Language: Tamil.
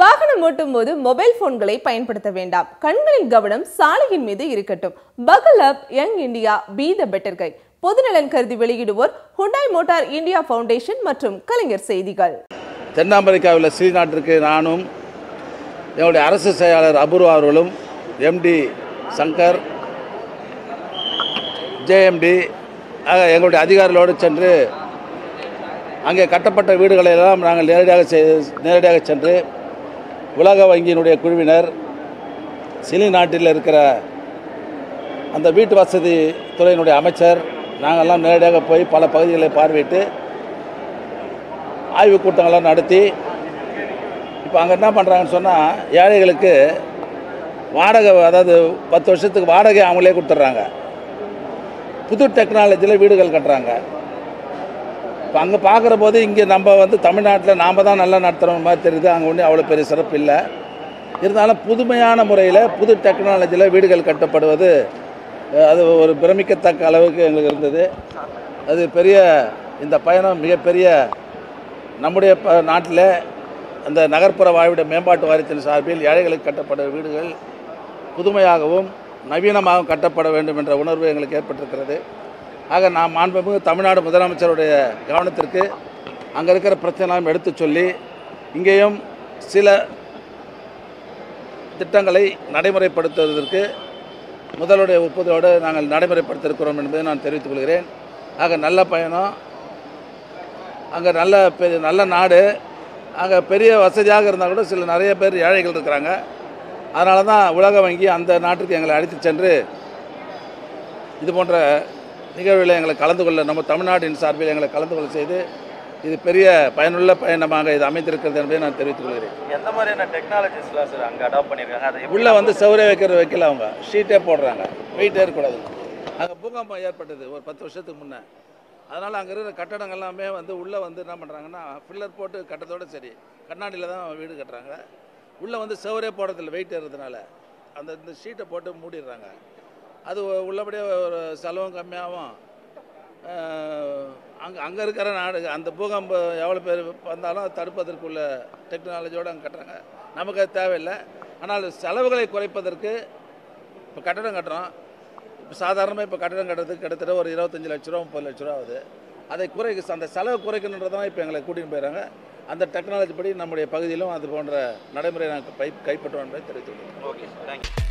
வாகனம் ஓட்டும் போது மொபைல் போன்களை பயன்படுத்த வேண்டாம். கண்களின் கவனம் சாலையின் மீது இருக்கட்டும். பகல் up young India be the better கை பொதுநலன் கருதி வெளியிடுவோர் ஹுண்டாய் மோட்டார் இந்தியா ஃபவுண்டேஷன் மற்றும் கலைஞர் செய்திகள். தென் அமெரிக்காவில் ஸ்ரீநாட்டிற்கு நானும் என்னுடைய அரசு செயலாளர் அபூர்வா அவர்களும் எம்டி சங்கர் ஜேஎம்டி ஆக எங்களுடைய அதிகாரிகளோடு சென்று அங்கே கட்டப்பட்ட வீடுகளை எல்லாம் நாங்கள் நேரடியாக செ நேரடியாக சென்று உலக வங்கியினுடைய குழுவினர் சிலி நாட்டில் இருக்கிற அந்த வீட்டு வசதி துறையினுடைய அமைச்சர் நாங்கள்லாம் நேரடியாக போய் பல பகுதிகளை பார்வையிட்டு ஆய்வுக் கூட்டங்கள்லாம் நடத்தி இப்போ அங்கே என்ன பண்ணுறாங்கன்னு சொன்னால் ஏழைகளுக்கு வாடகை அதாவது பத்து வருஷத்துக்கு வாடகை அவங்களே கொடுத்துட்றாங்க. புது டெக்னாலஜியில் வீடுகள் கட்டுறாங்க. இப்போ அங்கே பார்க்குற போது இங்கே நம்ம வந்து தமிழ்நாட்டில் நாம் தான் நல்லா நடத்துகிற மாதிரி தெரியுது. அங்கே ஒன்றும் அவ்வளோ பெரிய சிறப்பு இல்லை. இருந்தாலும் புதுமையான முறையில் புது டெக்னாலஜியில் வீடுகள் கட்டப்படுவது அது ஒரு பிரமிக்கத்தக்க அளவுக்கு எங்களுக்கு இருந்தது. அது பெரிய இந்த பயணம் மிகப்பெரிய நம்முடைய ப நாட்டில் அந்த நகர்ப்புற வாழ்விட மேம்பாட்டு வாரியத்தின் சார்பில் ஏழைகளுக்கு கட்டப்பட்ட வீடுகள் புதுமையாகவும் நவீனமாகவும் கட்டப்பட வேண்டும் என்ற உணர்வு எங்களுக்கு ஏற்பட்டிருக்கிறது. ஆக நாம் மாண்புமிகு தமிழ்நாடு முதலமைச்சருடைய கவனத்திற்கு அங்கே இருக்கிற பிரச்சனைலாம் எடுத்து சொல்லி இங்கேயும் சில திட்டங்களை நடைமுறைப்படுத்துவதற்கு முதலுடைய ஒப்புதலோடு நாங்கள் நடைமுறைப்படுத்திருக்கிறோம் என்பதை நான் தெரிவித்துக் கொள்கிறேன். ஆக நல்ல பயணம். அங்கே நல்ல பெரிய நல்ல நாடு. அங்கே பெரிய வசதியாக இருந்தால் கூட சில நிறைய பேர் ஏழைகள் இருக்கிறாங்க. அதனால தான் உலக வங்கி அந்த நாட்டுக்கு எங்களை அழைத்து சென்று இது போன்ற நிகழ்வில் எங்களை கலந்து கொள்ள நம்ம தமிழ்நாட்டின் சார்பில் எங்களை கலந்து கொள்ள செய்து இது பெரிய பயனுள்ள பயணமாக இது அமைந்திருக்கிறது என்பதை நான் தெரிவித்துக் கொள்கிறேன். எந்த மாதிரியான டெக்னாலஜிஸ்லாம் சார் அங்கே அடாப்ட் பண்ணியிருக்காங்க அதை உள்ளே வந்து செவரே வைக்கிற வைக்கல அவங்க. ஷீட்டே போடுறாங்க. வெயிட்டே இருக்கக்கூடாது. அங்கே பூகம்பம் ஏற்பட்டது ஒரு பத்து வருஷத்துக்கு முன்னே. அதனால் அங்கே இருக்கிற கட்டடங்கள் எல்லாமே வந்து உள்ளே வந்து என்ன பண்ணுறாங்கன்னா ஃபில்லர் போட்டு கட்டத்தோட சரி. கண்ணாடியில் தான் வீடு கட்டுறாங்க. உள்ளே வந்து செவரே போடுறதில்ல வெயிட் ஏறதுனால அந்த இந்த ஷீட்டை போட்டு மூடிடுறாங்க. அது உள்ளபடியே ஒரு செலவும் கம்மியாகும். அங்கே அங்கே இருக்கிற நாடு அந்த பூகம்பம் எவ்வளோ பேர் வந்தாலும் அதை தடுப்பதற்குள்ள டெக்னாலஜியோடு அங்கே கட்டுறாங்க. நமக்கு அது தேவையில்லை. ஆனால் செலவுகளை குறைப்பதற்கு இப்போ கட்டடம் கட்டுறோம். இப்போ சாதாரணமாக இப்போ கட்டடம் கட்டுறதுக்கு கிட்டத்தட்ட ஒரு இருபத்தஞ்சி லட்ச ரூபா முப்பது லட்ச ரூபா ஆகுது. அதை குறைக்க அந்த செலவு குறைக்கணுன்றதான் இப்போ எங்களை கூட்டின்னு போயிடறாங்க அந்த டெக்னாலஜி படி நம்முடைய பகுதியிலும் அது போன்ற நடைமுறை நாங்கள் கை கைப்பற்றுவோம் என்பதை தெரிவித்துள்ளோம் ஓகே தேங்க்யூ